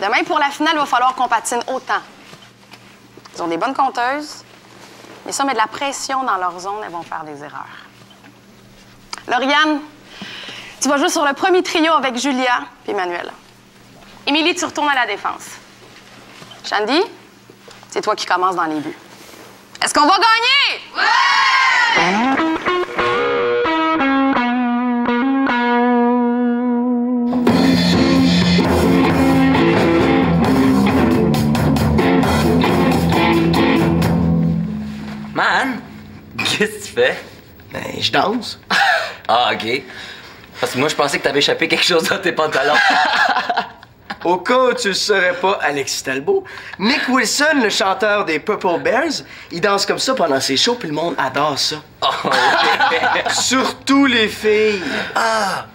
Demain, pour la finale, il va falloir qu'on patine autant. Ils ont des bonnes compteuses, mais on met de la pression dans leur zone, elles vont faire des erreurs. Lauriane, tu vas jouer sur le premier trio avec Julia puis Emmanuel. Émilie, tu retournes à la défense. Shandy, c'est toi qui commences dans les buts. Est-ce qu'on va gagner? Man, tu fais? Ben, je danse. Ah, OK. Parce que moi, je pensais que t'avais échappé quelque chose dans tes pantalons. Au cas où tu le saurais pas, Alexis Talbot, Nick Wilson, le chanteur des Purple Bears, il danse comme ça pendant ses shows, puis le monde adore ça. Oh, OK. Surtout les filles. Ah!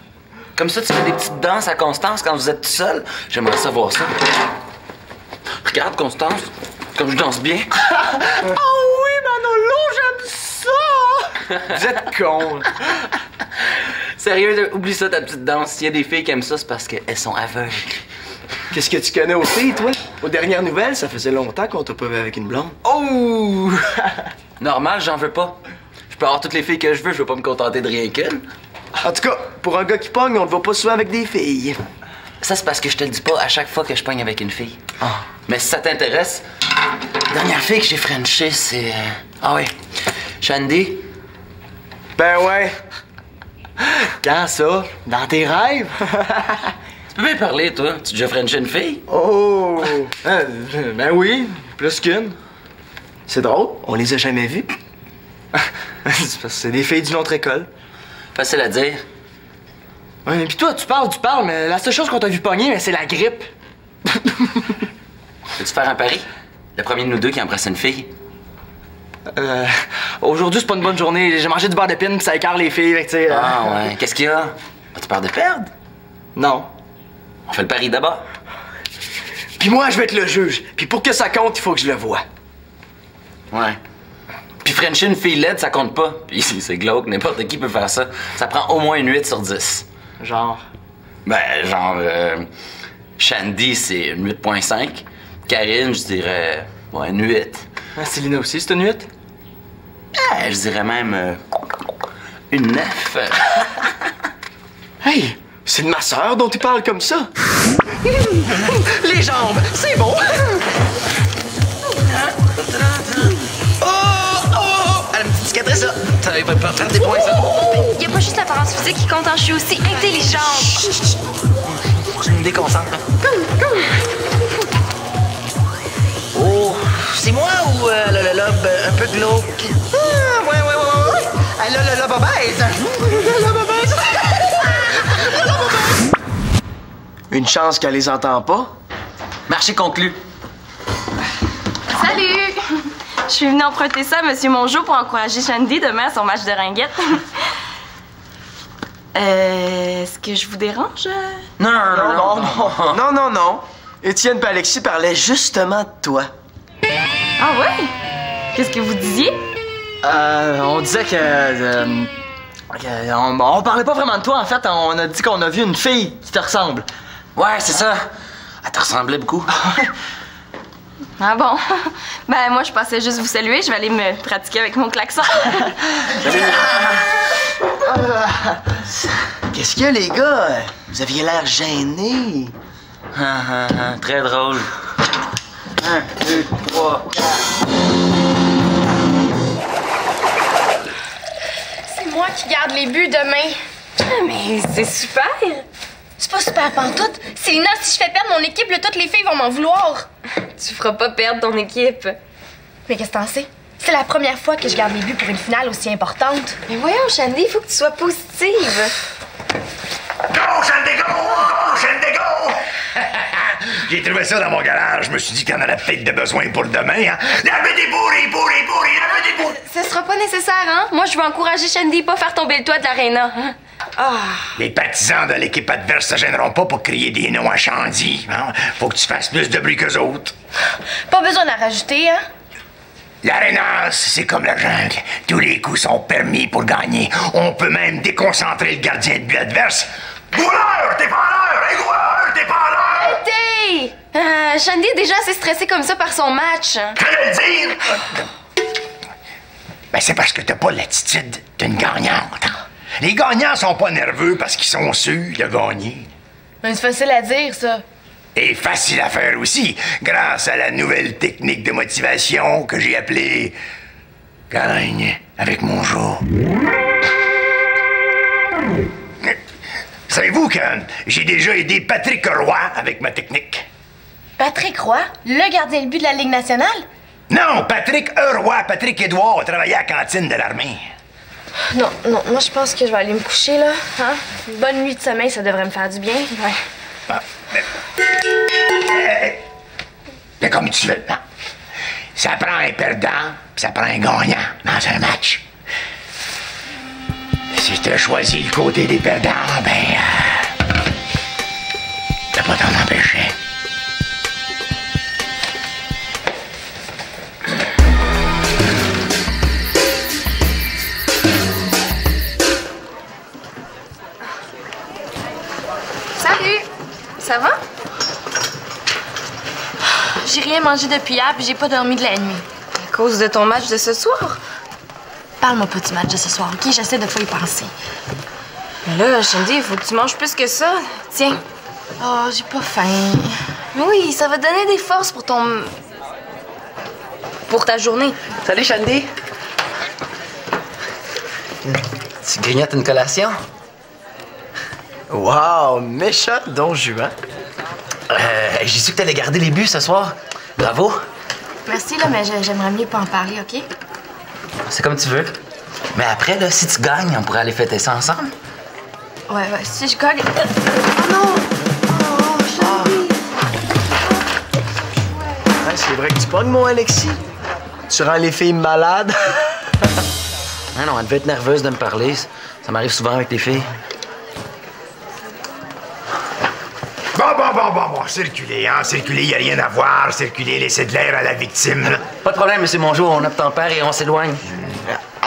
Comme ça, tu fais des petites danses à Constance quand vous êtes tout seul? J'aimerais savoir ça. Regarde, Constance, comme je danse bien. Oh oui, Manolo, j'aime ça! Vous êtes con. Sérieux, oublie ça, ta petite danse. S'il y a des filles qui aiment ça, c'est parce qu'elles sont aveugles. Qu'est-ce que tu connais aux filles, toi? Aux dernières nouvelles, ça faisait longtemps qu'on t'a pas vu avec une blonde. Oh! Normal, j'en veux pas. Je peux avoir toutes les filles que je veux, je veux pas me contenter de rien qu'une. En tout cas, pour un gars qui pogne, on le voit pas souvent avec des filles. Ça, c'est parce que je te le dis pas à chaque fois que je pogne avec une fille. Mais si ça t'intéresse, la dernière fille que j'ai frenchée, c'est. euh, Ah oui. Shandy. Ben ouais. Quand ça? Dans tes rêves? Tu peux bien parler, toi. Tu déjà frenché une fille? oh! Euh, ben oui, plus qu'une. C'est drôle, on les a jamais vues. c'est parce que c'est des filles d'une autre école. Facile à dire. Ouais, mais pis toi, tu parles, tu parles, mais la seule chose qu'on t'a vu pogner, mais c'est la grippe. Veux-tu faire un pari? Le premier de nous deux qui embrasse une fille? Euh, aujourd'hui, c'est pas une bonne journée. J'ai mangé du beurre d'épine, pis ça écarte les filles, tu sais. euh, Ah ouais. Qu'est-ce qu'il y a? As-tu peur de perdre? Non. On fait le pari d'abord. Puis moi, je vais être le juge. Puis pour que ça compte, il faut que je le voie. Ouais. Puis Frencher une fille laide, ça compte pas. Puis c'est glauque, n'importe qui peut faire ça. Ça prend au moins une 8 sur 10. Genre? Ben, genre, euh, Shandy, c'est une 8.5. Karine, je dirais, ouais, une 8. Ah, Célina aussi, c'est une 8? Ah, je dirais même euh, une 9. Hey! C'est de ma sœur dont tu parles comme ça. Les jambes, c'est bon. Oh, oh! Elle a une petite cicatrice, pas faire des points, ça? Y a pas juste l'apparence physique qui compte, hein, je suis aussi intelligente. Je me déconcentre. Oh, c'est moi ou euh, le, le lobe un peu glauque? Ah, ouais, ouais, ouais, ouais, ouais. Elle a le lobe obèse. Le lobe obèse. Le lobe obèse. Une chance qu'elle les entend pas. Marché conclu. Salut! Je suis venue emprunter ça à Monsieur Mongeau pour encourager Shandy demain à son match de ringuette. Euh, Est-ce que je vous dérange? Non, non, non, non. non. Non, non, non. Étienne et Alexis parlaient justement de toi. Ah ouais? Qu'est-ce que vous disiez? Euh, on disait que. euh, que on, on parlait pas vraiment de toi, en fait. On a dit qu'on a vu une fille qui te ressemble. Ouais, c'est ça. Elle te ressemblait beaucoup. Ah bon? Ben moi je passais juste vous saluer, je vais aller me pratiquer avec mon klaxon. Qu'est-ce qu'il y a, les gars? Vous aviez l'air gênés. Ah, ah, ah, Très drôle. Un, deux, trois, quatre. C'est moi qui garde les buts demain. Mais c'est super! C'est pas super pantoute. Célina, si je fais perdre mon équipe, là, toutes les filles vont m'en vouloir. Tu feras pas perdre ton équipe. Mais qu'est-ce que t'en sais? C'est la première fois que je garde les buts pour une finale aussi importante. Mais voyons, Shandy, il faut que tu sois positive. Go, Shandy, go! J'ai trouvé ça dans mon garage. Je me suis dit qu'il y en aurait peut-être de besoin pour demain. Hein? Lavez des bourris, bourris, bourris, lavez des bourris! Ce sera pas nécessaire, hein? Moi, je veux encourager Shandy, pas faire tomber le toit de l'aréna. hein? Les partisans de l'équipe adverse se gêneront pas pour crier des noms à Shandy. Hein? Faut que tu fasses plus de bruit qu'eux autres. Pas besoin d'en rajouter, hein? L'aréna, c'est comme la jungle. Tous les coups sont permis pour gagner. On peut même déconcentrer le gardien de but adverse. Gouleur, t'es pas Euh, Shandy est déjà assez stressée comme ça par son match. Qu'allais le dire? Ben, c'est parce que t'as pas l'attitude d'une gagnante. Les gagnants sont pas nerveux parce qu'ils sont sûrs de gagner. Mais c'est facile à dire, ça. Et facile à faire aussi, grâce à la nouvelle technique de motivation que j'ai appelée Gagne avec mon jour. Savez-vous que j'ai déjà aidé Patrick Roy avec ma technique? Patrick Roy, le gardien de but de la Ligue nationale? Non, Patrick Roy, Patrick Edouard travaillait à la cantine de l'armée. Non, non, moi je pense que je vais aller me coucher là. Hein? Une bonne nuit de sommeil, ça devrait me faire du bien. Ouais. Ah, mais... Euh, mais comme tu veux? Ça prend un perdant, puis ça prend un gagnant dans un match. Si tu as choisi le côté des perdants, ben... Euh, rien mangé depuis hier, puis j'ai pas dormi de la nuit. À cause de ton match de ce soir? Parle-moi pas du match de ce soir, OK? J'essaie de pas y penser? Mais là, Shandy, il faut que tu manges plus que ça. Tiens. Oh, j'ai pas faim. Mais oui, ça va donner des forces pour ton... pour ta journée. Salut, Shandy. Tu grignotes une collation? Wow, méchant Don Juan. Euh, j'ai su que t'allais garder les buts ce soir. Bravo. Merci, là, mais j'ai- j'aimerais mieux pas en parler, OK? C'est comme tu veux. Mais après, là, si tu gagnes, on pourrait aller fêter ça ensemble. Ouais, ouais, si je gagne... Oh non! Oh, Shandy! Ouais, c'est vrai que tu pognes, mon Alexis. Tu rends les filles malades. Ah non, elle devait être nerveuse de me parler. Ça m'arrive souvent avec les filles. Bon, bon, bon, circulez, hein, circulez, y a rien à voir, circulez, laissez de l'air à la victime. Pas de problème, monsieur Mongeau, on obtempère et on s'éloigne.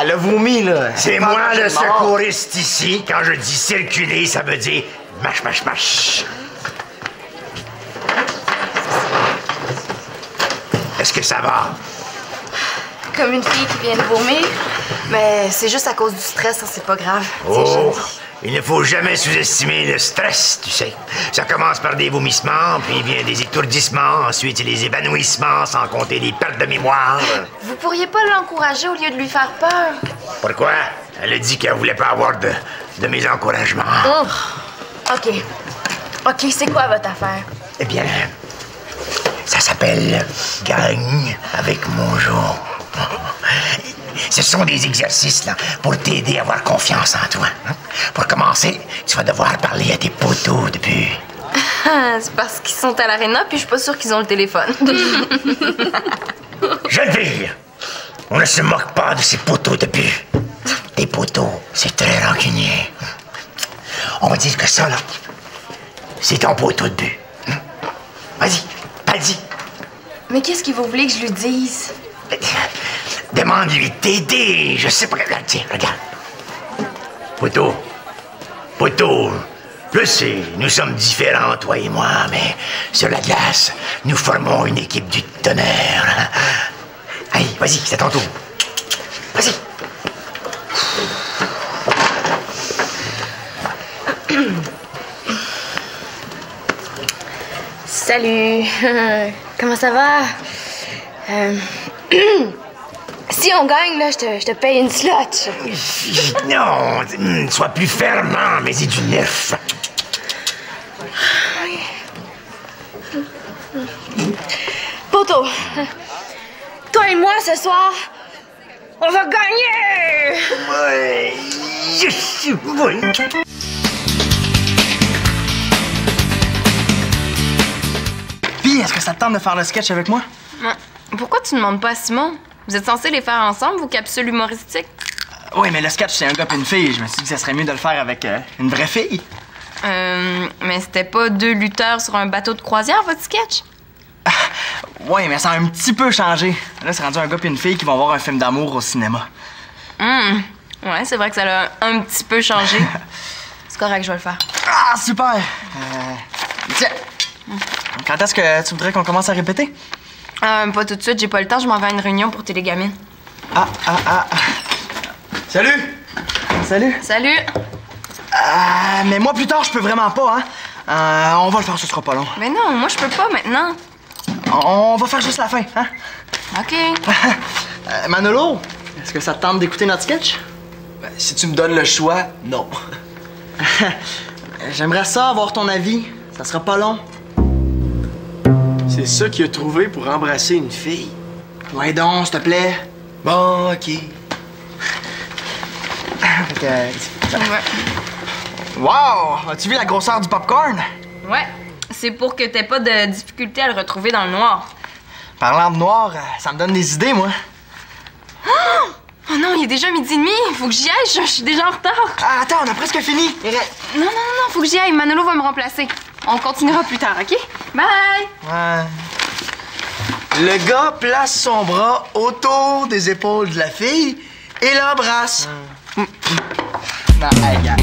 Elle a vomi, là. C'est moi le secouriste ici. Quand je dis circuler, ça veut dire mâche, mâche, mâche. Est-ce que ça va? Comme une fille qui vient de vomir. Mais c'est juste à cause du stress, ça, c'est pas grave. Oh. Il ne faut jamais sous-estimer le stress, tu sais. Ça commence par des vomissements, puis vient des étourdissements, ensuite les évanouissements, sans compter les pertes de mémoire. Vous pourriez pas l'encourager au lieu de lui faire peur? Pourquoi? Elle a dit qu'elle voulait pas avoir de, de mes encouragements. Oh. OK. OK, c'est quoi votre affaire? Eh bien, ça s'appelle Gagne avec mon jour. Ce sont des exercices là, pour t'aider à avoir confiance en toi. hein. Pour commencer, tu vas devoir parler à tes poteaux de but. Ah, c'est parce qu'ils sont à l'aréna, puis je suis pas sûre qu'ils ont le téléphone. Jeune fille, on ne se moque pas de ces poteaux de but. Tes poteaux, c'est très rancunier. On va dire que ça, là, c'est ton poteau de but. Vas-y, vas-y. Mais qu'est-ce que vous voulez que je lui dise? Demande-lui de t'aider. Je sais pas. Regarde, tiens, regarde. Poteau. Poteau. Je sais, nous sommes différents, toi et moi, mais sur la glace, nous formons une équipe du tonnerre. Allez, vas-y, c'est ton tour. Vas-y. Salut. Comment ça va? Euh, si on gagne, là, je te, je te paye une slot. Non, hum, sois plus fermant, mais c'est du nerf. Poto, toi et moi, ce soir, on va gagner! Ouais. Yes, oui. Puis, est-ce que ça te tente de faire le sketch avec moi? Pourquoi tu ne demandes pas à Simon? Vous êtes censés les faire ensemble, vos capsules humoristiques? Oui, mais le sketch, c'est un gars et une fille. Je me suis dit que ça serait mieux de le faire avec euh, une vraie fille. Euh, mais c'était pas deux lutteurs sur un bateau de croisière, votre sketch? Oui, mais ça a un petit peu changé. Là, c'est rendu un gars et une fille qui vont voir un film d'amour au cinéma. Hum, ouais, c'est vrai que ça a un petit peu changé. C'est correct, je vais le faire. Ah, super! Euh, tiens. Quand est-ce que tu voudrais qu'on commence à répéter? Euh, pas tout de suite, j'ai pas le temps, je m'en vais à une réunion pour télégamine. Ah, ah, ah. Salut! Salut! Salut! Ah, mais moi, plus tard, je peux vraiment pas, hein? Euh, on va le faire, ce sera pas long. Mais non, moi je peux pas maintenant. On va faire juste la fin, hein? OK. Euh, Manolo, est-ce que ça te tente d'écouter notre sketch? Ben, Si tu me donnes le choix, non. J'aimerais ça avoir ton avis. Ça sera pas long. C'est ça qu'il a trouvé pour embrasser une fille. Ouais donc, s'il te plaît. Bon, ok. Que- Ouais. Wow! As-tu vu la grosseur du popcorn? Ouais. C'est pour que t'aies pas de difficulté à le retrouver dans le noir. Parlant de noir, euh, ça me donne des idées, moi. Oh non, il est déjà midi et demi. Faut que j'y aille, je, je suis déjà en retard. Ah, attends, on a presque fini. Non, non, non, non, faut que j'y aille. Manolo va me remplacer. On continuera plus tard, OK? Bye! Ouais. Le gars place son bras autour des épaules de la fille et l'embrasse. Non, hey, gars.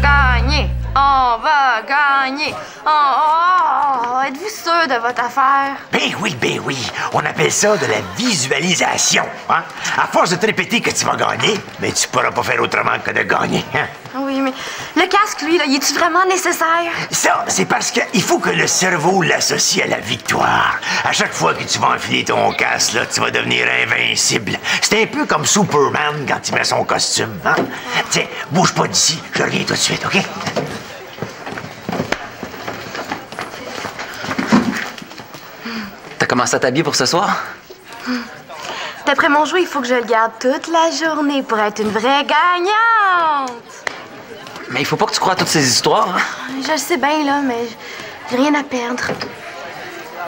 Gagner! On va gagner! Oh, oh, oh, êtes-vous sûr de votre affaire? Ben oui, ben oui. On appelle ça de la visualisation. Hein? À force de te répéter que tu vas gagner, mais tu pourras pas faire autrement que de gagner. Hein? Oui, mais le casque, lui, là, il est-tu vraiment nécessaire? Ça, c'est parce qu'il faut que le cerveau l'associe à la victoire. À chaque fois que tu vas enfiler ton casque, là, tu vas devenir invincible. C'est un peu comme Superman quand il met son costume. Hein? Tiens, bouge pas d'ici, je reviens tout de suite, OK? T'as commencé à t'habiller pour ce soir? D'après mon jouet, il faut que je le garde toute la journée pour être une vraie gagnante! Mais il faut pas que tu crois à toutes ces histoires. hein. Je le sais bien, là, mais j'ai rien à perdre.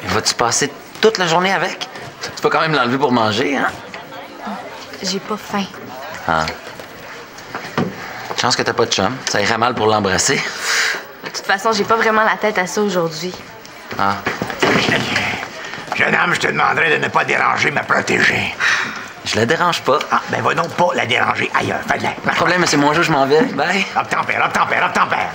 Vas-tu passer toute la journée avec? Tu vas quand même l'enlever pour manger, hein? J'ai pas faim. Ah. Chance que t'as pas de chum. Ça irait mal pour l'embrasser. De toute façon, j'ai pas vraiment la tête à ça aujourd'hui. Ah. Jeune homme, je te demanderai de ne pas déranger ma protégée. Je la dérange pas. Ah, ben va donc pas la déranger ailleurs. Pas de problème, c'est moi, je m'en vais. Bye. Obtempère, obtempère, obtempère.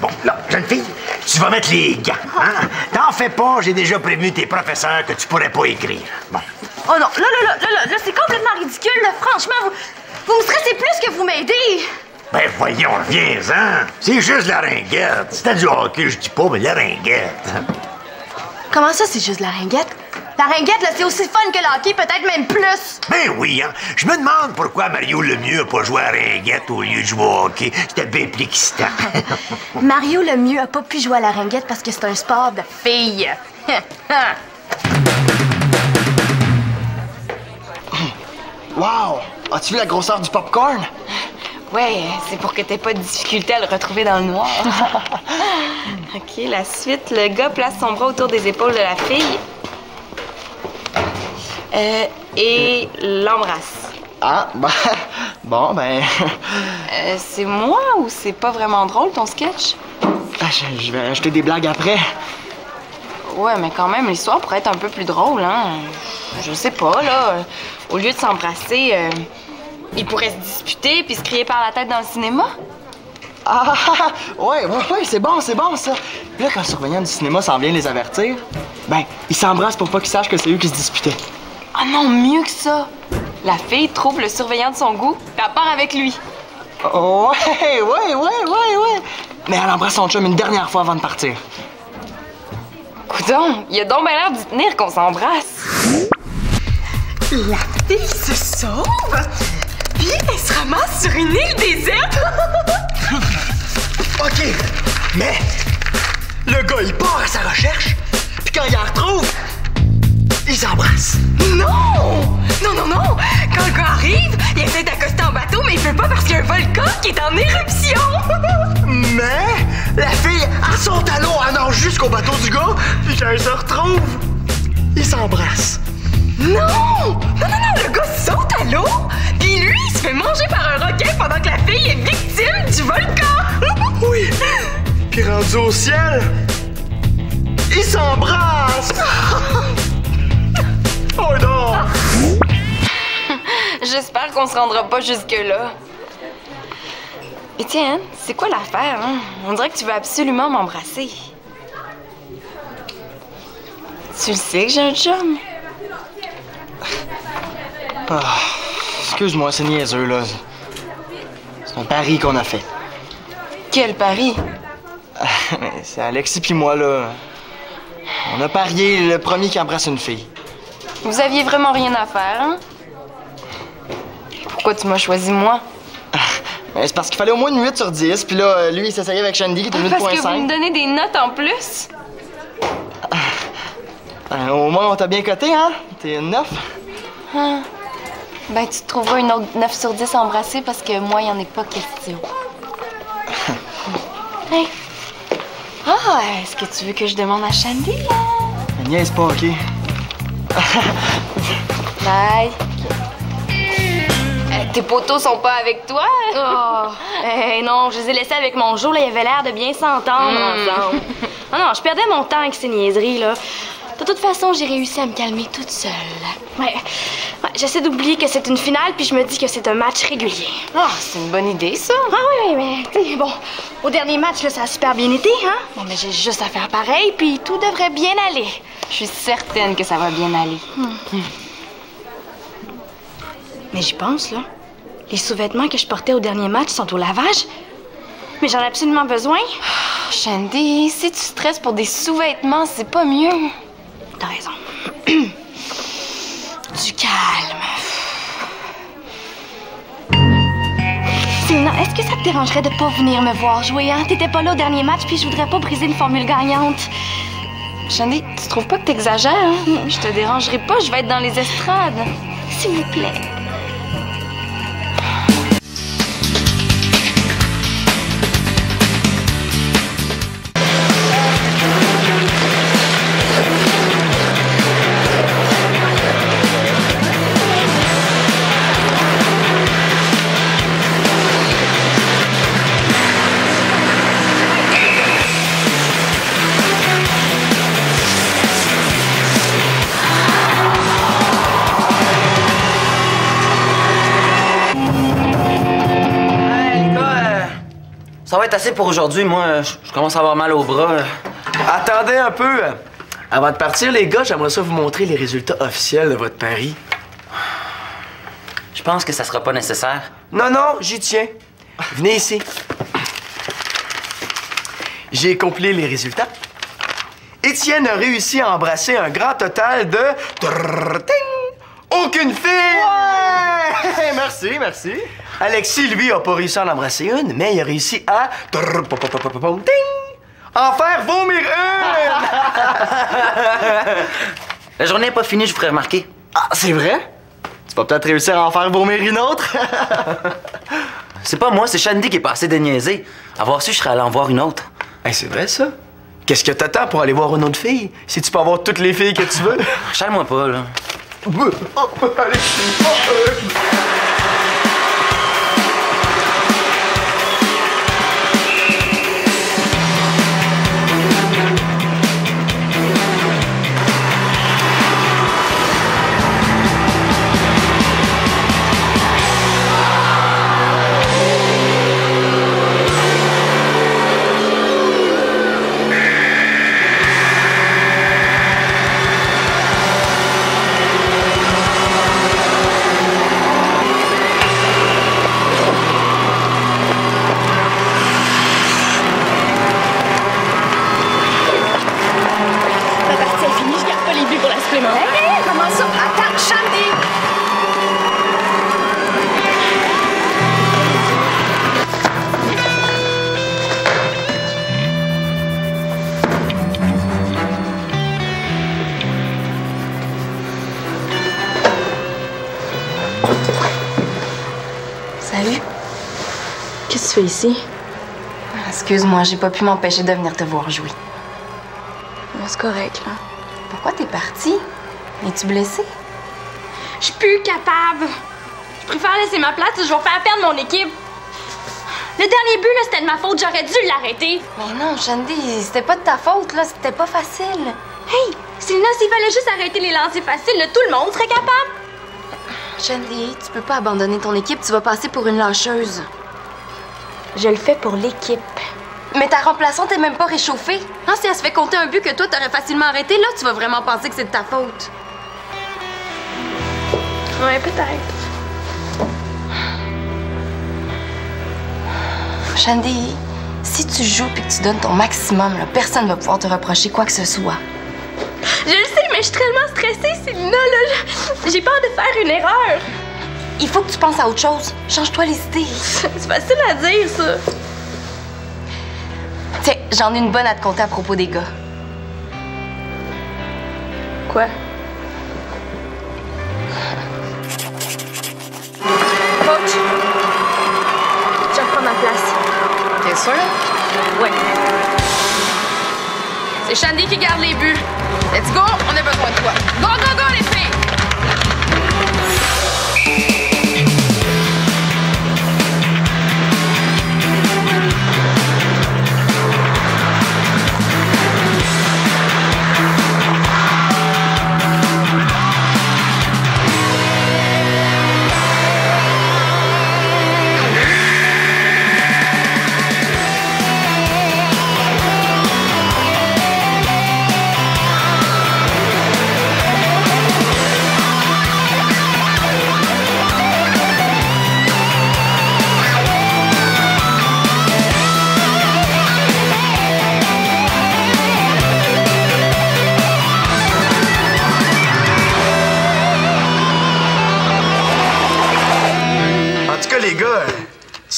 Bon, là, jeune fille, tu vas mettre les gants. Hein? T'en fais pas, j'ai déjà prévenu tes professeurs que tu pourrais pas écrire. Bon. Oh non, là, là, là, là, là, là, c'est complètement ridicule, là. Franchement, vous, vous me stressez plus que vous m'aidez. Ben voyons, viens-en. C'est juste la ringuette. C'était du hockey, je dis pas, mais la ringuette. Comment ça, c'est juste la ringuette? La ringuette, là, c'est aussi fun que le hockey, peut-être même plus. Ben oui, hein. Je me demande pourquoi Mario Lemieux a pas joué à la ringuette au lieu de jouer au hockey. C'était bien plus excitant. Mario le mieux a pas pu jouer à la ringuette parce que c'est un sport de filles. Wow! As-tu vu la grosseur du popcorn? Ouais, c'est pour que t'aies pas de difficulté à le retrouver dans le noir. OK, la suite, le gars place son bras autour des épaules de la fille. Euh, et l'embrasse. Ah, bah, bon, ben. Euh, c'est moi ou c'est pas vraiment drôle ton sketch? Je, je vais acheter des blagues après. Ouais, mais quand même, l'histoire pourrait être un peu plus drôle, hein? Je sais pas, là. Au lieu de s'embrasser, euh, ils pourraient se disputer puis se crier par la tête dans le cinéma? Ah, ouais, ouais, ouais, c'est bon, c'est bon, ça. Puis là, quand le surveillant du cinéma s'en vient les avertir, ben, ils s'embrassent pour pas qu'ils sachent que c'est eux qui se disputaient. Ah non, mieux que ça! La fille trouve le surveillant de son goût, puis elle part avec lui. Oh, ouais, ouais, ouais, ouais, ouais. Mais elle embrasse son chum une dernière fois avant de partir. Coudon, il a donc bien l'air d'y tenir qu'on s'embrasse. La fille se sauve, puis elle se ramasse sur une île déserte. OK, mais le gars, il part à sa recherche, puis quand il la retrouve, ils s'embrassent. non! Non, non, non! Quand le gars arrive, il essaie d'accoster en bateau, mais il peut pas parce qu'il y a un volcan qui est en éruption. Mais la fille, elle saute à l'eau, elle nage jusqu'au bateau du gars, puis quand ils se retrouvent, ils s'embrassent. non! Non, non, non, le gars saute à l'eau, puis lui, il se fait manger par un requin pendant que la fille est victime du volcan. Oui. Puis rendu au ciel, ils s'embrassent. oh non! J'espère qu'on se rendra pas jusque-là. Étienne, c'est quoi l'affaire, hein? On dirait que tu veux absolument m'embrasser. Tu le sais que j'ai un chum? Ah, excuse-moi, c'est niaiseux, là. C'est un pari qu'on a fait. Quel pari? c'est Alexis puis moi, là. On a parié le premier qui embrasse une fille. Vous aviez vraiment rien à faire, hein? Pourquoi tu m'as choisi moi? C'est parce qu'il fallait au moins une 8 sur 10, puis là, euh, lui, il s'essayait avec Shandy, qui était une Parce que vous me 8.5. donnez des notes en plus? Ben, au moins, on t'a bien coté, hein? T'es une 9. Ah. Ben, tu te trouveras une autre 9 sur 10 à embrasser parce que moi, il en est pas question. hey. Ah, est-ce que tu veux que je demande à Shandy, là? Niaise pas, OK? Bye. Euh, tes potos sont pas avec toi? Oh, eh non, je les ai laissés avec mon jour, là, ils avaient l'air de bien s'entendre ensemble. Non, non, je perdais mon temps avec ces niaiseries, là. De toute façon, j'ai réussi à me calmer toute seule. Ouais, ouais j'essaie d'oublier que c'est une finale, puis je me dis que c'est un match régulier. Ah, c'est une bonne idée, ça. Ah oui, oui, mais bon, au dernier match, là, ça a super bien été, hein? Bon, mais j'ai juste à faire pareil, puis tout devrait bien aller. Je suis certaine que ça va bien aller. Mais j'y pense, là. Les sous-vêtements que je portais au dernier match sont au lavage. Mais j'en ai absolument besoin. Shandy, si tu stresses pour des sous-vêtements, c'est pas mieux. T'as raison. du calme. Sinon, est-ce que ça te dérangerait de pas venir me voir jouer, hein? T'étais pas là au dernier match, puis je voudrais pas briser une formule gagnante. Shandy, tu trouves pas que t'exagères, hein? Je te dérangerai pas, je vais être dans les estrades. S'il vous plaît. Être assez pour aujourd'hui. Moi, je commence à avoir mal au bras. Attendez un peu. Avant de partir, les gars, j'aimerais ça vous montrer les résultats officiels de votre pari. Je pense que ça sera pas nécessaire. Non, non, j'y tiens. Venez ici. J'ai compilé les résultats. Étienne a réussi à embrasser un grand total de... Aucune fille! Ouais! merci, merci. Alexis, lui, a pas réussi à en embrasser une, mais il a réussi à... En faire vomir une! La journée n'est pas finie, je vous ferai remarquer. Ah, c'est vrai? Tu vas peut-être réussir à en faire vomir une autre? C'est pas moi, c'est Shandy qui est passé de niaiser. Avoir su, je serais allé en voir une autre. Hey, c'est vrai, ça? Qu'est-ce que t'attends pour aller voir une autre fille? Si tu peux avoir toutes les filles que tu veux. Chale-moi pas, là. Oh, Alexis, buts pour la supplémentaire. Hé, comment ça? Attends, Shandy! Salut. Qu'est-ce que tu fais ici? Excuse-moi, j'ai pas pu m'empêcher de venir te voir jouer. Bon, c'est correct, là. Pourquoi t'es partie? Es-tu blessée? Je suis plus capable. Je préfère laisser ma place, je vais faire perdre mon équipe. Le dernier but, là, c'était de ma faute, j'aurais dû l'arrêter. Mais non, Shandy, c'était pas de ta faute, là. C'était pas facile. Hey, Selena, s'il fallait juste arrêter les lancers faciles, là, tout le monde serait capable. Shandy, tu peux pas abandonner ton équipe, tu vas passer pour une lâcheuse. Je le fais pour l'équipe. Mais ta remplaçante est même pas réchauffée. Hein, si elle se fait compter un but que toi t'aurais facilement arrêté, là, tu vas vraiment penser que c'est de ta faute. Ouais, peut-être. Shandy, si tu joues puis que tu donnes ton maximum, là, personne va pouvoir te reprocher quoi que ce soit. Je le sais, mais je suis tellement stressée, Célina, là. J'ai peur de faire une erreur. Il faut que tu penses à autre chose. Change-toi les idées. C'est facile à dire, ça. Tiens, j'en ai une bonne à te conter à propos des gars. Quoi? Coach, je reprends ma place. T'es sûr? Ouais. C'est Shandy qui garde les buts. Let's go, on a besoin de toi. Go, go, go, les filles!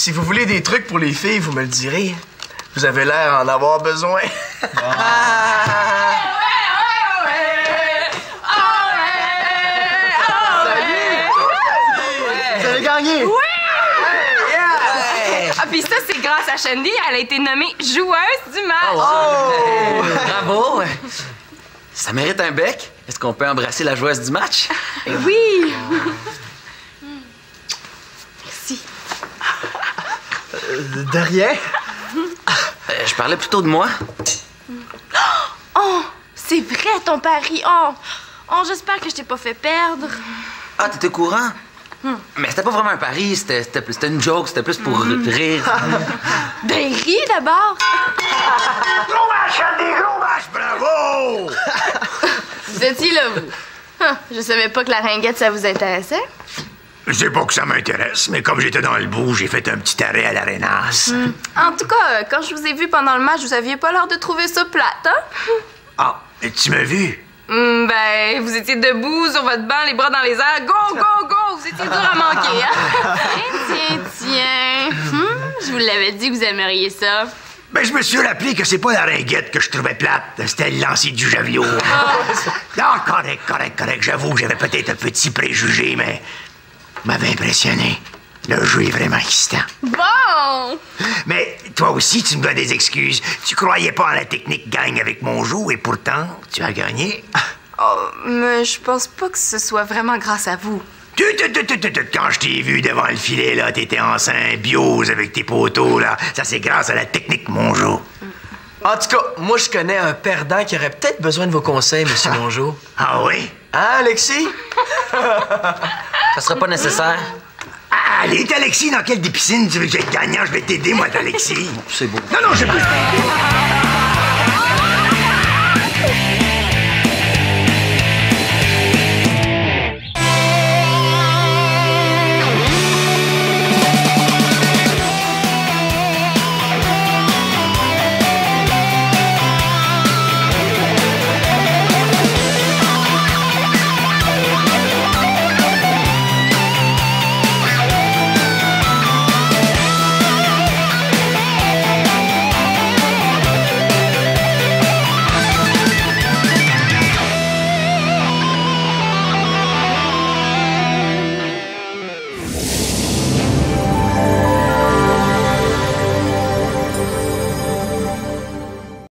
Si vous voulez des trucs pour les filles, vous me le direz. Vous avez l'air en avoir besoin. Vous avez gagné! Ah, puis ça, c'est grâce à Shandy. Elle a été nommée joueuse du match. Oh! Bravo! Ça mérite un bec. Est-ce qu'on peut embrasser la joueuse du match? Oui! De rien. Euh, je parlais plutôt de moi. Oh, c'est vrai, ton pari. Oh, oh j'espère que je t'ai pas fait perdre. Ah, t'étais au courant? Mais c'était pas vraiment un pari, c'était c'était plus- c'était une joke, c'était plus pour rire. Ben, ris d'abord. Gros match, Andy, gros match, bravo! Vous étiez là, vous. Je savais pas que la ringuette, ça vous intéressait. C'est pas que ça m'intéresse, mais comme j'étais dans le bout, j'ai fait un petit arrêt à l'arénas. En tout cas, euh, quand je vous ai vu pendant le match, vous aviez pas l'air de trouver ça plate, hein? Ah, et tu m'as vu? Hum, ben, vous étiez debout sur votre banc, les bras dans les airs. Go, go, go! Vous étiez dur à manquer, hein? Tiens, tiens. Hum, je vous l'avais dit que vous aimeriez ça. Ben, je me suis rappelé que c'est pas la ringuette que je trouvais plate, c'était le lancer du javelot. non, correct, correct, correct. J'avoue que j'avais peut-être un petit préjugé, mais m'avait impressionné. Le jeu est vraiment excitant. Bon! Mais toi aussi, tu me dois des excuses. Tu croyais pas en la technique gagne avec mon jeu et pourtant, tu as gagné. Oh, mais je pense pas que ce soit vraiment grâce à vous. Tu, tu, tu, tu, tu, tu, Quand je t'ai vu devant le filet, là, t'étais en symbiose avec tes poteaux, là. Ça, c'est grâce à la technique Mongeau. En tout cas, moi, je connais un perdant qui aurait peut-être besoin de vos conseils, Monsieur Mongeau. Ah oui? Hein, Alexis? Ça sera pas nécessaire. Allez, Alexis, dans quelle des piscines tu veux que j'aille gagnant? Je vais t'aider, moi, Alexis. C'est beau. Non, non, je peux.